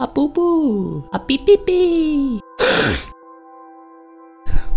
A boo boo. A beep beep beep.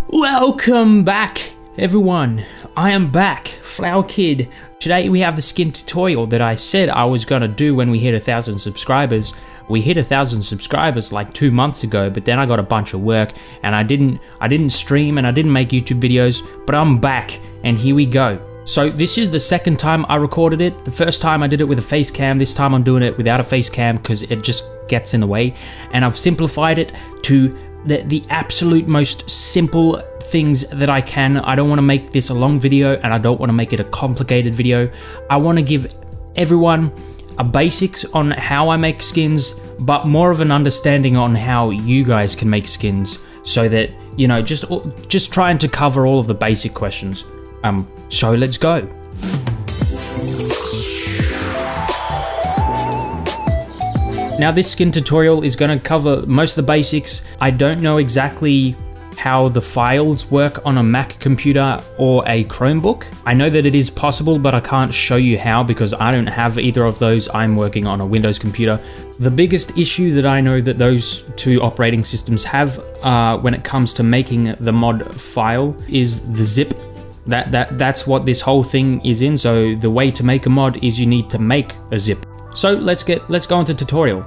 Welcome back, everyone. I am back, Flower Kid. Today we have the skin tutorial that I said I was gonna do when we hit a thousand subscribers. We hit a thousand subscribers like two months ago, but then I got a bunch of work and I didn't I didn't stream and I didn't make YouTube videos, but I'm back and here we go. So this is the second time I recorded it. The first time I did it with a face cam, this time I'm doing it without a face cam because it just gets in the way. And I've simplified it to the, the absolute most simple things that I can. I don't want to make this a long video and I don't want to make it a complicated video. I want to give everyone a basics on how I make skins, but more of an understanding on how you guys can make skins so that, you know, just just trying to cover all of the basic questions. Um, so let's go. Now this skin tutorial is going to cover most of the basics. I don't know exactly how the files work on a Mac computer or a Chromebook. I know that it is possible, but I can't show you how because I don't have either of those. I'm working on a Windows computer. The biggest issue that I know that those two operating systems have uh, when it comes to making the mod file is the zip that, that That's what this whole thing is in, so the way to make a mod is you need to make a zip. So let's get let's go into tutorial.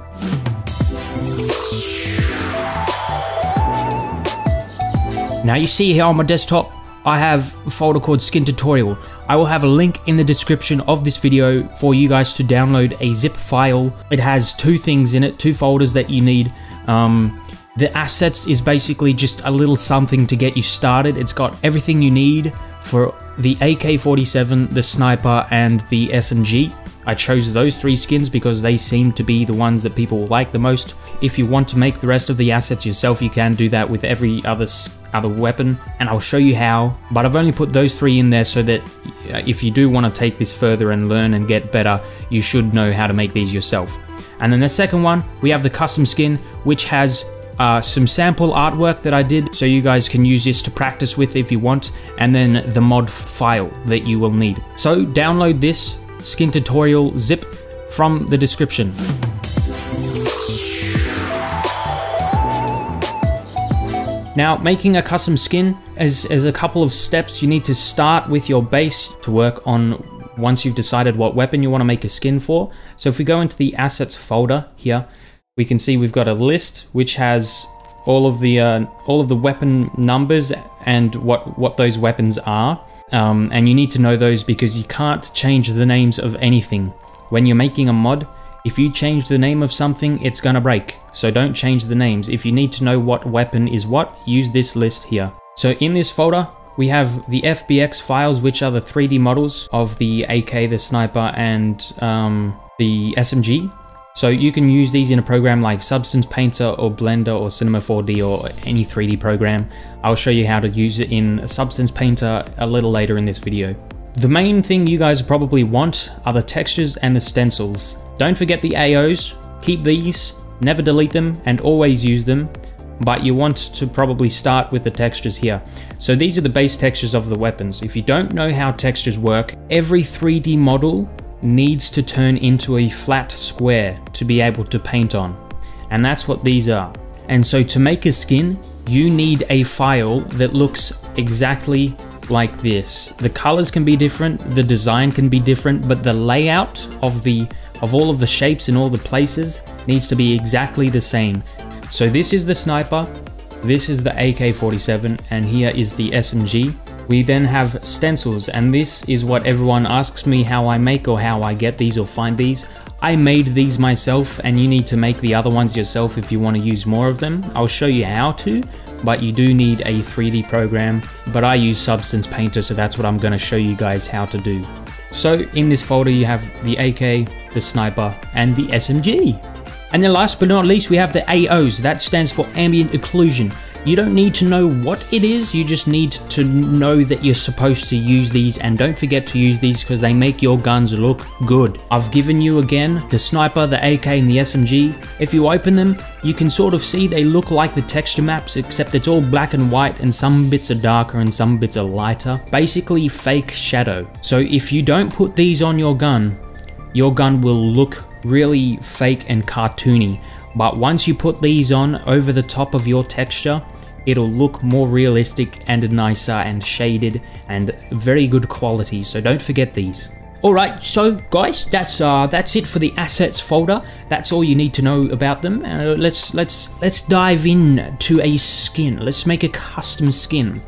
Now you see here on my desktop, I have a folder called skin tutorial. I will have a link in the description of this video for you guys to download a zip file. It has two things in it, two folders that you need. Um, the assets is basically just a little something to get you started. It's got everything you need for the AK-47, the sniper, and the SMG. I chose those three skins because they seem to be the ones that people like the most. If you want to make the rest of the assets yourself, you can do that with every other other weapon, and I'll show you how. But I've only put those three in there so that uh, if you do want to take this further and learn and get better, you should know how to make these yourself. And then the second one, we have the custom skin, which has uh, some sample artwork that I did so you guys can use this to practice with if you want and then the mod file that you will need. So download this skin tutorial zip from the description. Now, making a custom skin is, is a couple of steps. You need to start with your base to work on once you've decided what weapon you want to make a skin for. So if we go into the assets folder here, we can see we've got a list which has all of the uh, all of the weapon numbers and what what those weapons are. Um, and you need to know those because you can't change the names of anything. When you're making a mod if you change the name of something it's gonna break. So don't change the names. If you need to know what weapon is what use this list here. So in this folder we have the FBX files which are the 3D models of the AK the sniper and um, the SMG so you can use these in a program like Substance Painter or Blender or Cinema 4D or any 3D program. I'll show you how to use it in Substance Painter a little later in this video. The main thing you guys probably want are the textures and the stencils. Don't forget the AOs, keep these, never delete them and always use them, but you want to probably start with the textures here. So these are the base textures of the weapons. If you don't know how textures work, every 3D model needs to turn into a flat square to be able to paint on. And that's what these are. And so to make a skin, you need a file that looks exactly like this. The colors can be different, the design can be different, but the layout of the of all of the shapes in all the places needs to be exactly the same. So this is the sniper, this is the AK-47, and here is the SMG. We then have stencils and this is what everyone asks me how I make or how I get these or find these. I made these myself and you need to make the other ones yourself if you want to use more of them. I'll show you how to, but you do need a 3D program. But I use Substance Painter so that's what I'm going to show you guys how to do. So in this folder you have the AK, the Sniper and the SMG. And then last but not least we have the AOs, that stands for Ambient Occlusion. You don't need to know what it is, you just need to know that you're supposed to use these and don't forget to use these because they make your guns look good. I've given you again the sniper, the AK and the SMG. If you open them, you can sort of see they look like the texture maps except it's all black and white and some bits are darker and some bits are lighter. Basically fake shadow. So if you don't put these on your gun, your gun will look really fake and cartoony. But once you put these on over the top of your texture, it'll look more realistic and nicer and shaded and very good quality. So don't forget these. Alright, so guys, that's uh, that's it for the assets folder. That's all you need to know about them. Uh, let's let's let's dive in to a skin. Let's make a custom skin.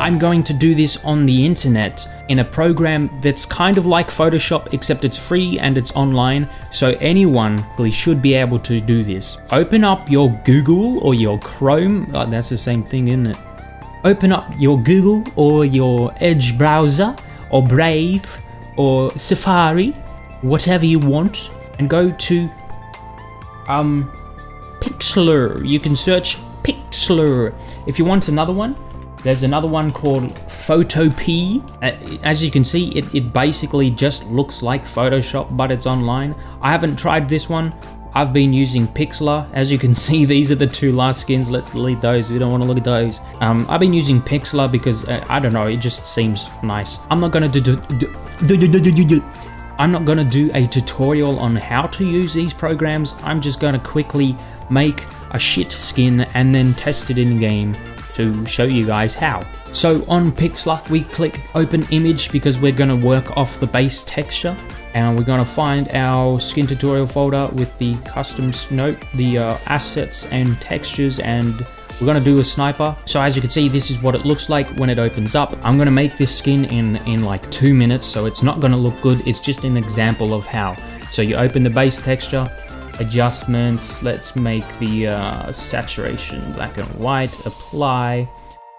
I'm going to do this on the internet in a program that's kind of like Photoshop except it's free and it's online so anyone should be able to do this. Open up your Google or your Chrome, oh, that's the same thing isn't it? Open up your Google or your Edge browser or Brave or Safari, whatever you want and go to um Pixlr. You can search Pixlr. If you want another one, there's another one called Photopea. As you can see, it, it basically just looks like Photoshop, but it's online. I haven't tried this one. I've been using Pixlr. As you can see, these are the two last skins. Let's delete those. We don't want to look at those. Um, I've been using Pixlr because, uh, I don't know, it just seems nice. I'm not going to do, do, do, do, I'm not going to do a tutorial on how to use these programs. I'm just going to quickly make a shit skin and then test it in game to show you guys how. So on Pixlr, we click open image because we're gonna work off the base texture and we're gonna find our skin tutorial folder with the customs note, the uh, assets and textures and we're gonna do a sniper. So as you can see, this is what it looks like when it opens up. I'm gonna make this skin in, in like two minutes, so it's not gonna look good. It's just an example of how. So you open the base texture, adjustments. Let's make the uh, saturation black and white. Apply.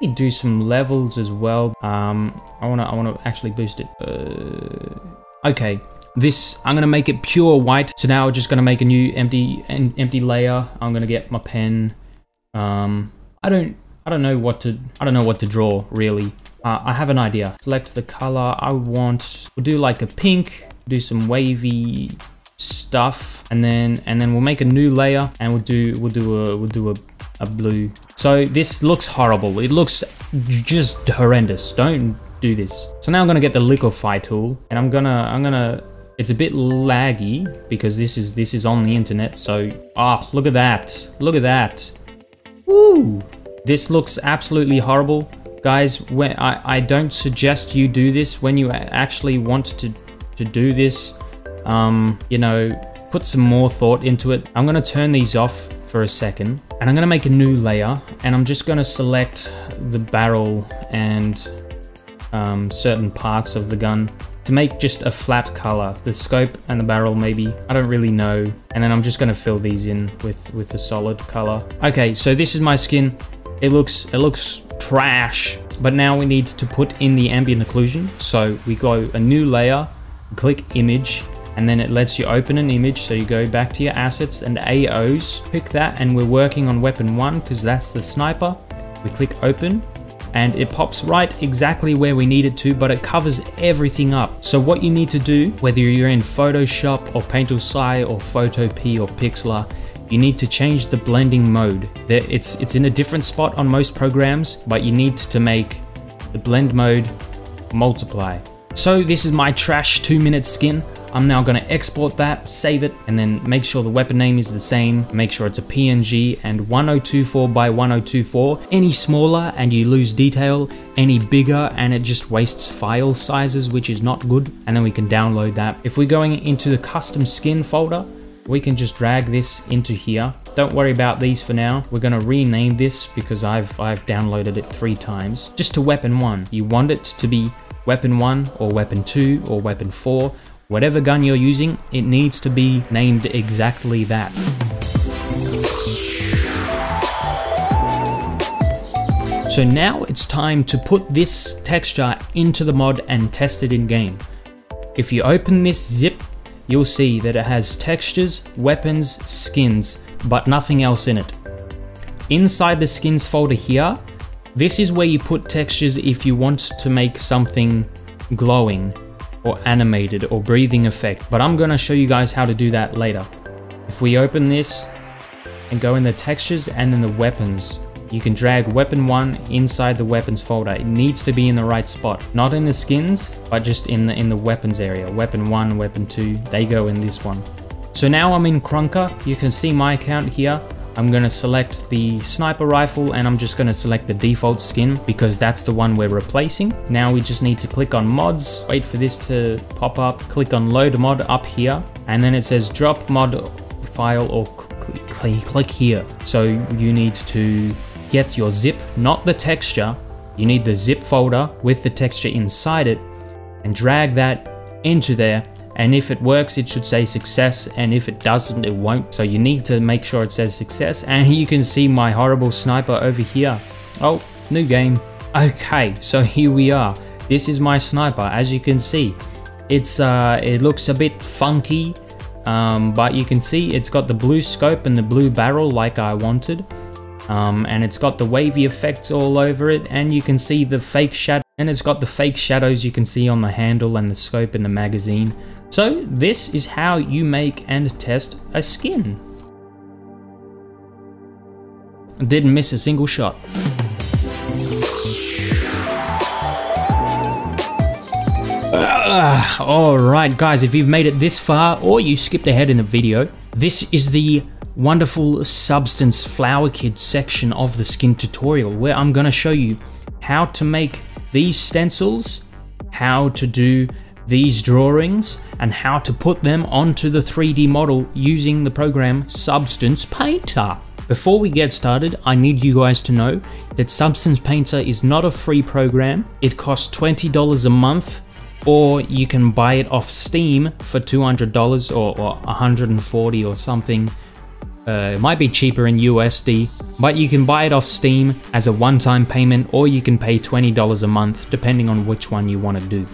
Do some levels as well. Um, I wanna, I wanna actually boost it. Uh, okay, this I'm gonna make it pure white. So now we're just gonna make a new empty, empty layer. I'm gonna get my pen. Um, I don't, I don't know what to, I don't know what to draw really. Uh, I have an idea. Select the color I want. We'll do like a pink. Do some wavy stuff and then and then we'll make a new layer and we'll do we'll do a we'll do a, a blue so this looks horrible. It looks just horrendous. Don't do this. So now i'm gonna get the liquify tool and i'm gonna i'm gonna it's a bit laggy because this is this is on the internet so ah oh, look at that. Look at that. Woo! this looks absolutely horrible. Guys when I, I don't suggest you do this when you actually want to to do this. Um, you know, put some more thought into it. I'm gonna turn these off for a second and I'm gonna make a new layer and I'm just gonna select the barrel and um, certain parts of the gun to make just a flat color. The scope and the barrel maybe, I don't really know. And then I'm just gonna fill these in with, with a solid color. Okay, so this is my skin. It looks, it looks trash, but now we need to put in the ambient occlusion. So we go a new layer, click image, and then it lets you open an image so you go back to your assets and AOs pick that and we're working on weapon 1 because that's the sniper. We click open and it pops right exactly where we need it to but it covers everything up. So what you need to do whether you're in Photoshop or Paint SAI or Photopea or Pixlr you need to change the blending mode. It's it's in a different spot on most programs but you need to make the blend mode multiply so this is my trash 2 minute skin I'm now going to export that, save it, and then make sure the weapon name is the same, make sure it's a PNG and 1024 by 1024. Any smaller and you lose detail, any bigger and it just wastes file sizes, which is not good, and then we can download that. If we're going into the custom skin folder, we can just drag this into here. Don't worry about these for now. We're gonna rename this because I've, I've downloaded it three times. Just to weapon one. You want it to be weapon one or weapon two or weapon four Whatever gun you're using, it needs to be named exactly that. So now it's time to put this texture into the mod and test it in game. If you open this zip, you'll see that it has textures, weapons, skins, but nothing else in it. Inside the skins folder here, this is where you put textures if you want to make something glowing or animated or breathing effect, but I'm gonna show you guys how to do that later. If we open this and go in the textures and then the weapons, you can drag weapon 1 inside the weapons folder. It needs to be in the right spot. Not in the skins, but just in the in the weapons area. Weapon 1, weapon 2, they go in this one. So now I'm in Krunker. You can see my account here. I'm going to select the sniper rifle and I'm just going to select the default skin because that's the one we're replacing. Now we just need to click on mods, wait for this to pop up, click on load mod up here and then it says drop mod file or cl click here. So you need to get your zip, not the texture. You need the zip folder with the texture inside it and drag that into there and if it works it should say success and if it doesn't it won't. So you need to make sure it says success and you can see my horrible sniper over here. Oh new game. Okay so here we are. This is my sniper as you can see. It's uh it looks a bit funky um, but you can see it's got the blue scope and the blue barrel like I wanted. Um, and it's got the wavy effects all over it and you can see the fake shadow and it's got the fake shadows you can see on the handle and the scope in the magazine so this is how you make and test a skin. Didn't miss a single shot. Uh, Alright guys, if you've made it this far or you skipped ahead in the video, this is the wonderful Substance Flower Kid section of the skin tutorial where I'm going to show you how to make these stencils, how to do these drawings and how to put them onto the 3D model using the program Substance Painter. Before we get started, I need you guys to know that Substance Painter is not a free program. It costs $20 a month or you can buy it off Steam for $200 or, or 140 or something. Uh, it might be cheaper in USD, but you can buy it off Steam as a one-time payment or you can pay $20 a month depending on which one you want to do.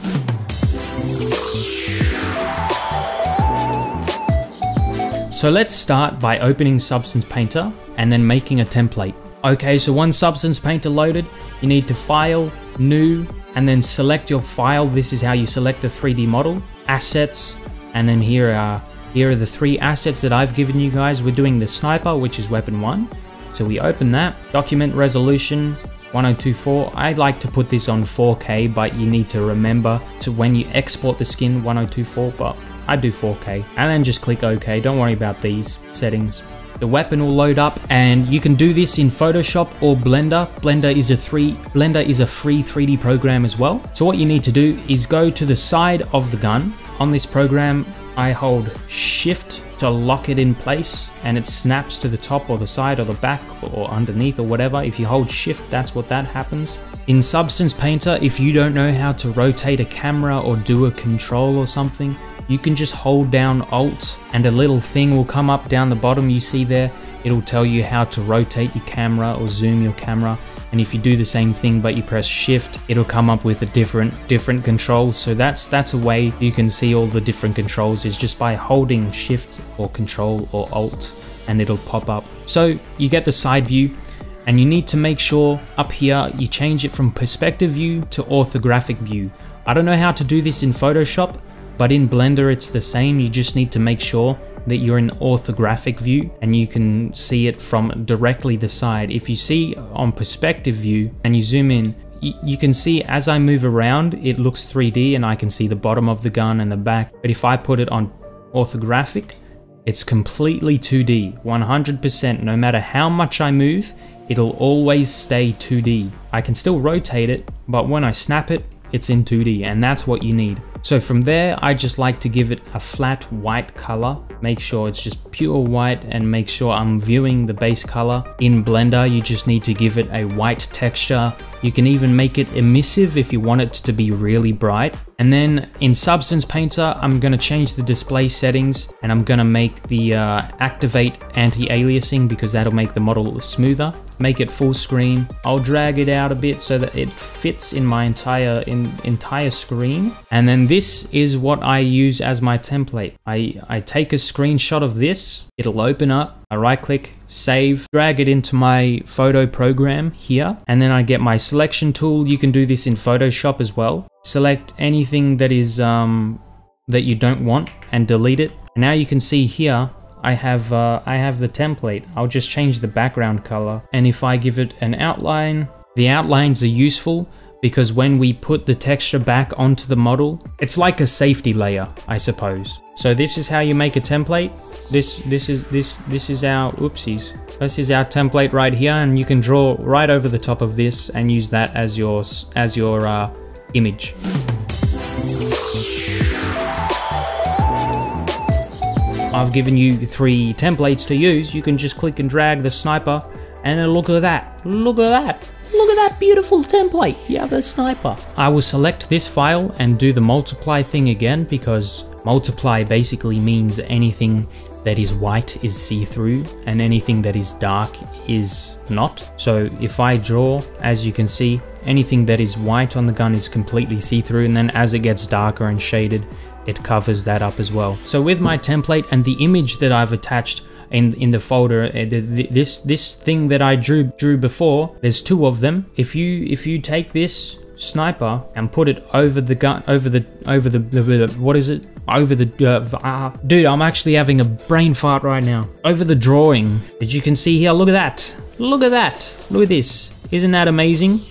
So let's start by opening Substance Painter and then making a template. Okay, so once Substance Painter loaded, you need to File, New, and then select your file. This is how you select the 3D model, Assets, and then here are here are the three assets that I've given you guys. We're doing the Sniper, which is weapon 1. So we open that, Document Resolution, 1024. I like to put this on 4K, but you need to remember to when you export the skin 1024, but I do 4K. And then just click OK, don't worry about these settings. The weapon will load up and you can do this in Photoshop or Blender. Blender is a three Blender is a free 3D program as well. So what you need to do is go to the side of the gun. On this program, I hold shift to lock it in place and it snaps to the top or the side or the back or underneath or whatever. If you hold shift, that's what that happens. In Substance Painter, if you don't know how to rotate a camera or do a control or something, you can just hold down Alt and a little thing will come up down the bottom you see there. It'll tell you how to rotate your camera or zoom your camera. And if you do the same thing but you press shift, it'll come up with a different different controls. So that's that's a way you can see all the different controls is just by holding shift or control or alt and it'll pop up. So you get the side view and you need to make sure up here you change it from perspective view to orthographic view. I don't know how to do this in Photoshop, but in Blender it's the same, you just need to make sure that you're in orthographic view and you can see it from directly the side. If you see on perspective view and you zoom in, you can see as I move around, it looks 3D and I can see the bottom of the gun and the back. But if I put it on orthographic, it's completely 2D, 100%. No matter how much I move, it'll always stay 2D. I can still rotate it, but when I snap it, it's in 2D and that's what you need. So from there, I just like to give it a flat white color. Make sure it's just pure white and make sure I'm viewing the base color. In Blender, you just need to give it a white texture. You can even make it emissive if you want it to be really bright. And then in Substance Painter, I'm gonna change the display settings and I'm gonna make the uh, activate anti-aliasing because that'll make the model smoother make it full screen. I'll drag it out a bit so that it fits in my entire in, entire screen. And then this is what I use as my template. I, I take a screenshot of this, it'll open up, I right click, save, drag it into my photo program here, and then I get my selection tool. You can do this in Photoshop as well. Select anything that is um, that you don't want and delete it. Now you can see here I have uh, I have the template. I'll just change the background color. And if I give it an outline, the outlines are useful because when we put the texture back onto the model, it's like a safety layer, I suppose. So this is how you make a template. This this is this this is our oopsies. This is our template right here, and you can draw right over the top of this and use that as your as your uh, image. I've given you three templates to use. You can just click and drag the sniper, and look at that. Look at that. Look at that beautiful template. You have a sniper. I will select this file and do the multiply thing again because multiply basically means anything that is white is see-through and anything that is dark is not. So if I draw, as you can see, anything that is white on the gun is completely see-through and then as it gets darker and shaded, it covers that up as well. So with my template and the image that I've attached in in the folder uh, this this thing that I drew drew before there's two of them. If you if you take this sniper and put it over the gun over the over the, the, the what is it? Over the uh, uh, dude I'm actually having a brain fart right now. Over the drawing that you can see here look at that. Look at that. Look at this. Isn't that amazing?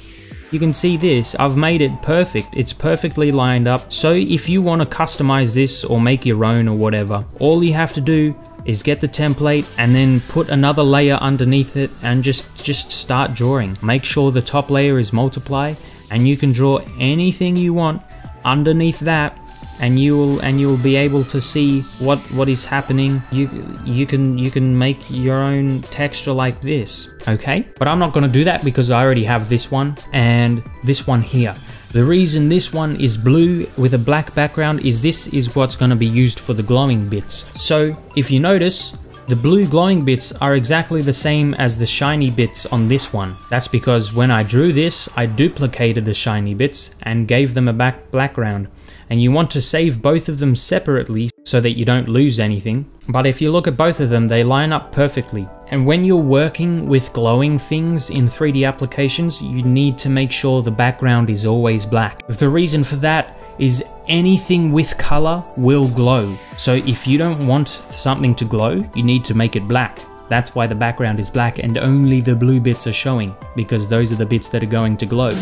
You can see this, I've made it perfect, it's perfectly lined up. So if you want to customize this or make your own or whatever, all you have to do is get the template and then put another layer underneath it and just, just start drawing. Make sure the top layer is multiply and you can draw anything you want underneath that and you will and you will be able to see what what is happening. You you can you can make your own texture like this okay? But i'm not going to do that because i already have this one and this one here the reason this one is blue with a black background is this is what's going to be used for the glowing bits. So if you notice, the blue glowing bits are exactly the same as the shiny bits on this one. That's because when I drew this, I duplicated the shiny bits and gave them a back background. And you want to save both of them separately so that you don't lose anything. But if you look at both of them, they line up perfectly. And when you're working with glowing things in 3D applications, you need to make sure the background is always black. The reason for that is anything with color will glow. So if you don't want something to glow, you need to make it black. That's why the background is black and only the blue bits are showing, because those are the bits that are going to glow.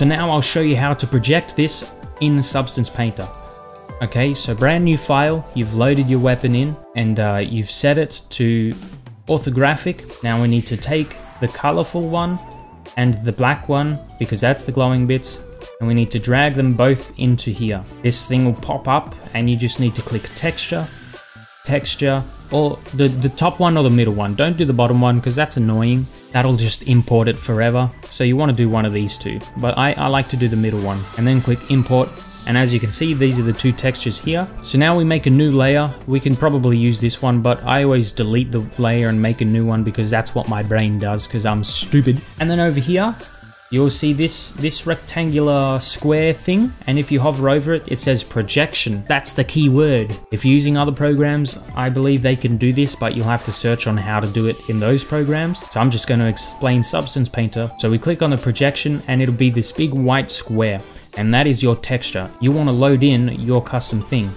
So now I'll show you how to project this in Substance Painter. Okay, so brand new file, you've loaded your weapon in and uh, you've set it to orthographic. Now we need to take the colorful one and the black one because that's the glowing bits and we need to drag them both into here. This thing will pop up and you just need to click texture, texture, or the, the top one or the middle one. Don't do the bottom one because that's annoying. That'll just import it forever. So you want to do one of these two, but I, I like to do the middle one and then click import and as you can see, these are the two textures here. So now we make a new layer. We can probably use this one, but I always delete the layer and make a new one because that's what my brain does because I'm stupid. And then over here, you'll see this, this rectangular square thing. And if you hover over it, it says projection. That's the key word. If you're using other programs, I believe they can do this, but you'll have to search on how to do it in those programs. So I'm just going to explain Substance Painter. So we click on the projection and it'll be this big white square and that is your texture. You want to load in your custom thing.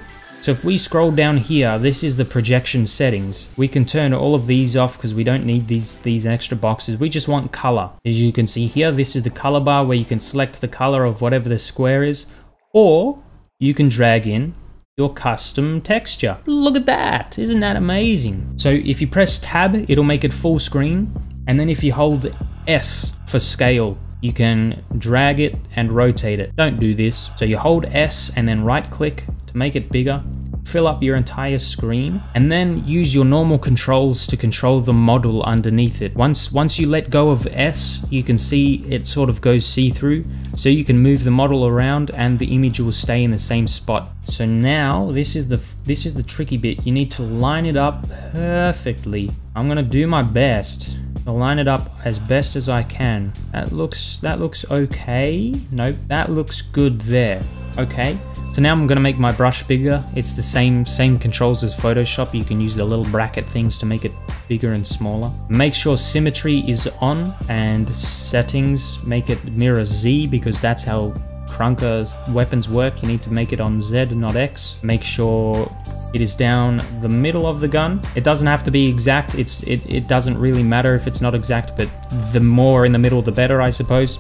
So if we scroll down here, this is the projection settings. We can turn all of these off because we don't need these, these extra boxes. We just want color. As you can see here, this is the color bar where you can select the color of whatever the square is, or you can drag in your custom texture. Look at that, isn't that amazing? So if you press tab, it'll make it full screen. And then if you hold S for scale, you can drag it and rotate it. Don't do this. So you hold S and then right click to make it bigger, fill up your entire screen, and then use your normal controls to control the model underneath it. Once, once you let go of S, you can see it sort of goes see-through, so you can move the model around and the image will stay in the same spot. So now, this is the, this is the tricky bit. You need to line it up perfectly. I'm gonna do my best. I'll line it up as best as I can. That looks, that looks okay. Nope, that looks good there. Okay, so now I'm gonna make my brush bigger. It's the same, same controls as Photoshop. You can use the little bracket things to make it bigger and smaller. Make sure symmetry is on and settings make it mirror Z because that's how Krunker's weapons work, you need to make it on Z, not X. Make sure it is down the middle of the gun. It doesn't have to be exact, it's it, it doesn't really matter if it's not exact, but the more in the middle the better, I suppose.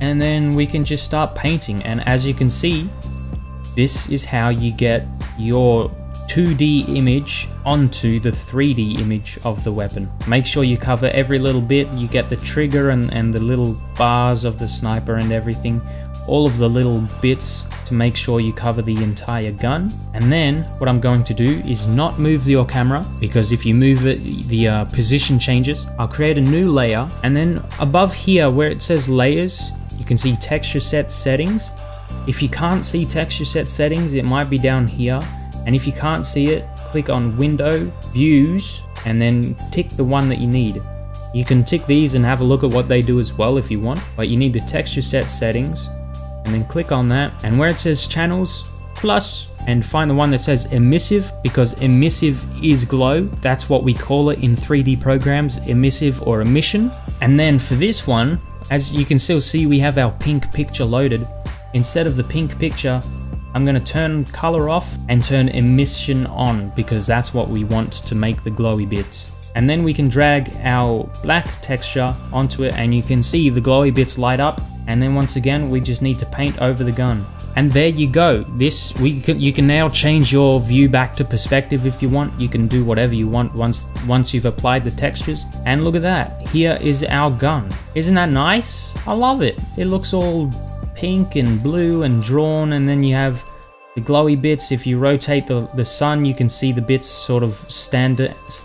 And then we can just start painting, and as you can see, this is how you get your 2D image onto the 3D image of the weapon. Make sure you cover every little bit, you get the trigger and, and the little bars of the sniper and everything, all of the little bits to make sure you cover the entire gun. And then what I'm going to do is not move your camera because if you move it, the uh, position changes. I'll create a new layer and then above here where it says layers, can see texture set settings. If you can't see texture set settings, it might be down here and if you can't see it, click on Window, Views, and then tick the one that you need. You can tick these and have a look at what they do as well if you want, but you need the texture set settings, and then click on that, and where it says channels, plus, and find the one that says emissive, because emissive is glow, that's what we call it in 3D programs, emissive or emission. And then for this one, as you can still see we have our pink picture loaded. Instead of the pink picture, I'm going to turn color off and turn emission on because that's what we want to make the glowy bits. And then we can drag our black texture onto it and you can see the glowy bits light up and then once again we just need to paint over the gun. And there you go. This we can you can now change your view back to perspective if you want. You can do whatever you want once once you've applied the textures. And look at that. Here is our gun. Isn't that nice? I love it. It looks all pink and blue and drawn and then you have the glowy bits if you rotate the, the sun you can see the bits sort of stand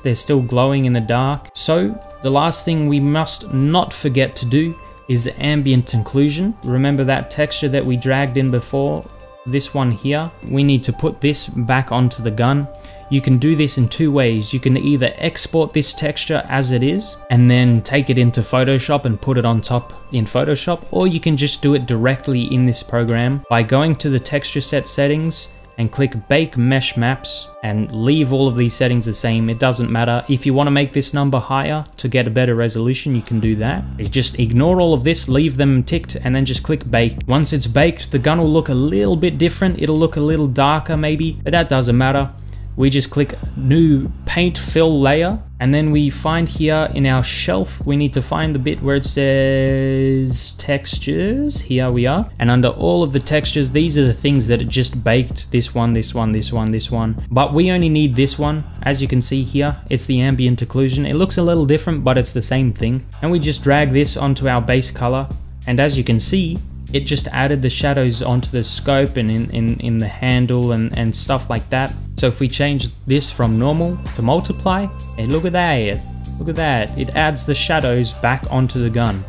they're still glowing in the dark so the last thing we must not forget to do is the ambient occlusion remember that texture that we dragged in before? This one here. We need to put this back onto the gun. You can do this in two ways. You can either export this texture as it is and then take it into Photoshop and put it on top in Photoshop, or you can just do it directly in this program. By going to the texture set settings and click bake mesh maps and leave all of these settings the same. It doesn't matter. If you want to make this number higher to get a better resolution you can do that. You just ignore all of this leave them ticked and then just click bake. Once it's baked the gun will look a little bit different. It'll look a little darker maybe but that doesn't matter we just click new paint fill layer and then we find here in our shelf we need to find the bit where it says textures. Here we are. And under all of the textures these are the things that are just baked. This one this one this one this one. But we only need this one. As you can see here it's the ambient occlusion. It looks a little different but it's the same thing. And we just drag this onto our base color. And as you can see it just added the shadows onto the scope and in, in, in the handle and, and stuff like that. So if we change this from normal to multiply, and look at that, look at that, it adds the shadows back onto the gun.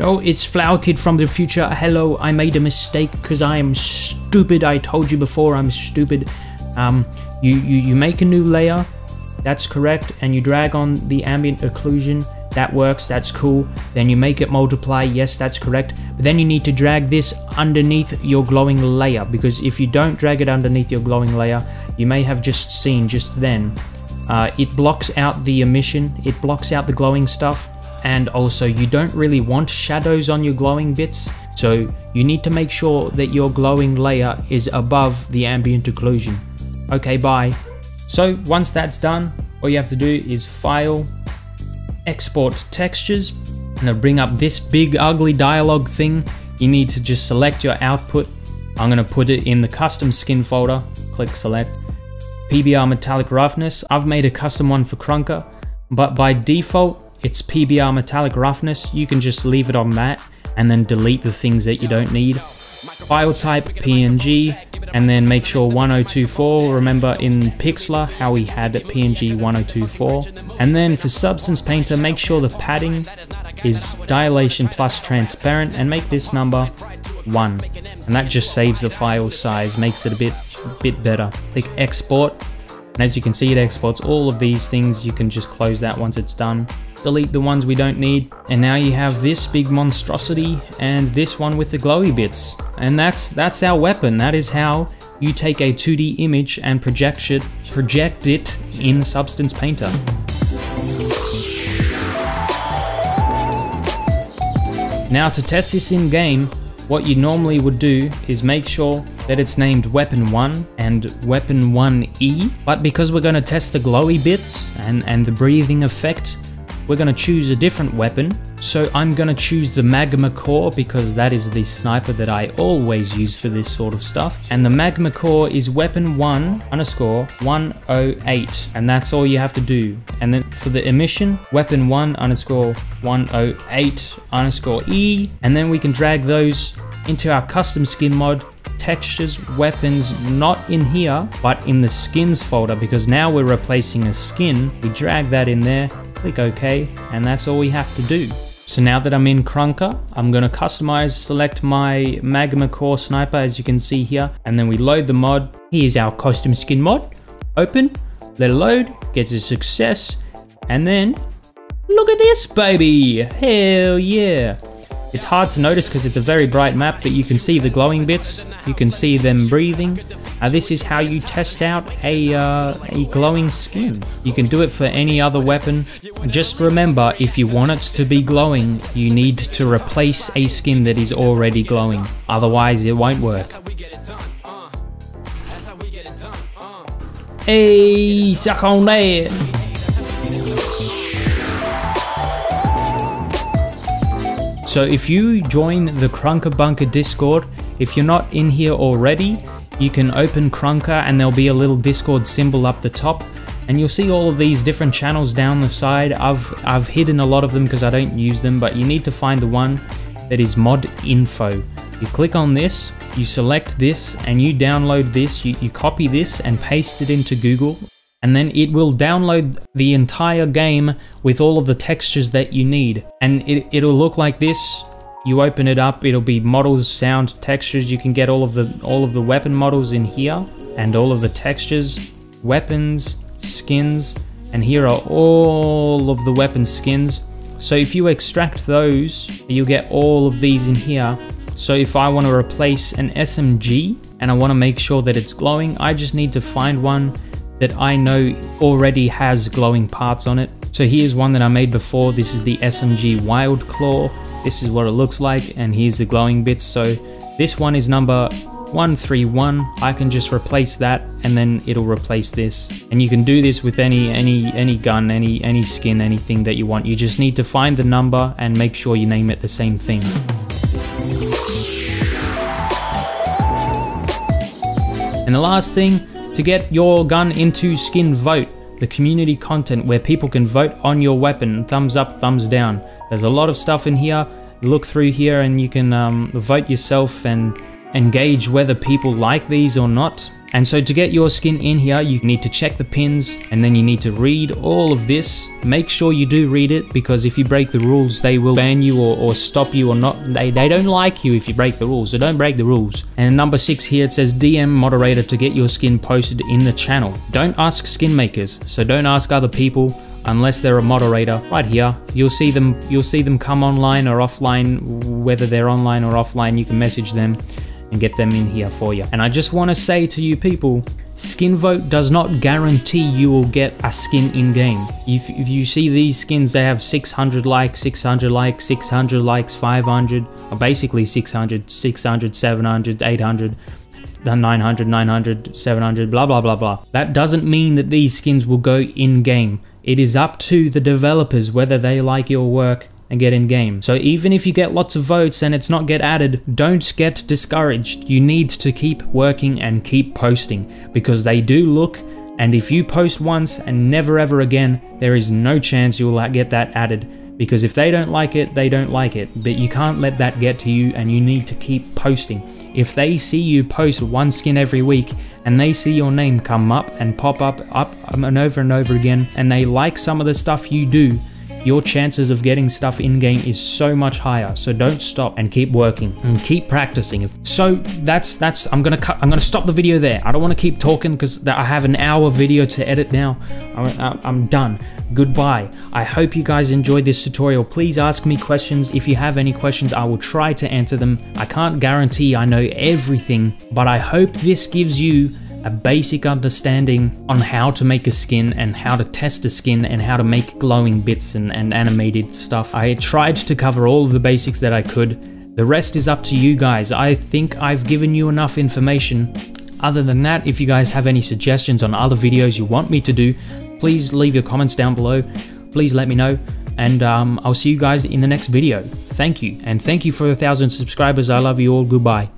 Oh, it's Flower Kid from the future. Hello, I made a mistake because I am stupid. I told you before I'm stupid. Um, you, you, you make a new layer, that's correct, and you drag on the ambient occlusion that works, that's cool. Then you make it multiply, yes, that's correct. But then you need to drag this underneath your glowing layer because if you don't drag it underneath your glowing layer, you may have just seen just then, uh, it blocks out the emission, it blocks out the glowing stuff, and also you don't really want shadows on your glowing bits. So you need to make sure that your glowing layer is above the ambient occlusion. Okay, bye. So once that's done, all you have to do is file, export textures, and it'll bring up this big ugly dialog thing. You need to just select your output. I'm going to put it in the custom skin folder. Click select. PBR metallic roughness. I've made a custom one for Krunker, but by default, it's PBR metallic roughness. You can just leave it on that and then delete the things that you don't need. File type PNG, and then make sure 1024, remember in Pixlr how we had PNG 1024. And then for Substance Painter, make sure the padding is dilation plus transparent and make this number 1. And that just saves the file size, makes it a bit, bit better. Click export, and as you can see it exports all of these things, you can just close that once it's done delete the ones we don't need, and now you have this big monstrosity and this one with the glowy bits. And that's that's our weapon. That is how you take a 2D image and project it, project it in Substance Painter. Now to test this in game, what you normally would do is make sure that it's named weapon 1 and weapon 1E, but because we're going to test the glowy bits and, and the breathing effect, we're going to choose a different weapon. So I'm going to choose the Magma Core because that is the sniper that I always use for this sort of stuff. And the Magma Core is weapon 1 underscore 108 and that's all you have to do. And then for the emission, weapon 1 underscore 108 underscore E and then we can drag those into our custom skin mod textures, weapons, not in here, but in the skins folder because now we're replacing a skin. We drag that in there click OK, and that's all we have to do. So now that I'm in Krunker, I'm going to customize, select my Magma Core Sniper as you can see here, and then we load the mod. Here's our custom skin mod. Open, let it load, gets a success, and then look at this baby! Hell yeah! It's hard to notice because it's a very bright map, but you can see the glowing bits, you can see them breathing. Uh, this is how you test out a, uh, a glowing skin. You can do it for any other weapon. Just remember, if you want it to be glowing, you need to replace a skin that is already glowing. Otherwise, it won't work. Hey, suck on that! So if you join the Krunker Bunker Discord, if you're not in here already, you can open Krunker and there'll be a little Discord symbol up the top and you'll see all of these different channels down the side. I've, I've hidden a lot of them because I don't use them, but you need to find the one that is mod info. You click on this, you select this and you download this, you, you copy this and paste it into Google and then it will download the entire game with all of the textures that you need. And it, it'll look like this. You open it up, it'll be models, sound, textures. You can get all of the all of the weapon models in here and all of the textures, weapons, skins, and here are all of the weapon skins. So if you extract those, you'll get all of these in here. So if I want to replace an SMG and I want to make sure that it's glowing, I just need to find one that I know already has glowing parts on it. So here's one that I made before. This is the SMG Wild Claw. This is what it looks like and here's the glowing bits. So this one is number 131. I can just replace that and then it'll replace this. And you can do this with any any any gun, any any skin, anything that you want. You just need to find the number and make sure you name it the same thing. And the last thing to get your gun into Skin Vote, the community content where people can vote on your weapon, thumbs up, thumbs down. There's a lot of stuff in here. Look through here and you can um, vote yourself and engage whether people like these or not. And so to get your skin in here, you need to check the pins and then you need to read all of this. Make sure you do read it because if you break the rules, they will ban you or, or stop you or not. They, they don't like you if you break the rules, so don't break the rules. And number six here, it says DM moderator to get your skin posted in the channel. Don't ask skin makers, so don't ask other people unless they're a moderator right here you'll see them you'll see them come online or offline whether they're online or offline you can message them and get them in here for you. And I just want to say to you people, Skin Vote does not guarantee you will get a skin in game. If, if you see these skins, they have 600 likes, 600 likes, 600 likes, 500, or basically 600, 600, 700, 800. 900, 900, 700, blah blah blah blah. That doesn't mean that these skins will go in game. It is up to the developers whether they like your work and get in game. So even if you get lots of votes and it's not get added, don't get discouraged. You need to keep working and keep posting because they do look and if you post once and never ever again, there is no chance you will get that added because if they don't like it, they don't like it. But you can't let that get to you and you need to keep posting. If they see you post one skin every week and they see your name come up and pop up up and over and over again and they like some of the stuff you do, your chances of getting stuff in game is so much higher. So don't stop and keep working and keep practicing. So that's that's I'm gonna cut. I'm gonna stop the video there. I don't want to keep talking because I have an hour video to edit now. I'm done. Goodbye. I hope you guys enjoyed this tutorial. Please ask me questions. If you have any questions, I will try to answer them. I can't guarantee I know everything, but I hope this gives you a basic understanding on how to make a skin and how to test a skin and how to make glowing bits and, and animated stuff. I tried to cover all of the basics that I could. The rest is up to you guys. I think I've given you enough information. Other than that, if you guys have any suggestions on other videos you want me to do, please leave your comments down below. Please let me know. And um, I'll see you guys in the next video. Thank you. And thank you for a thousand subscribers. I love you all. Goodbye.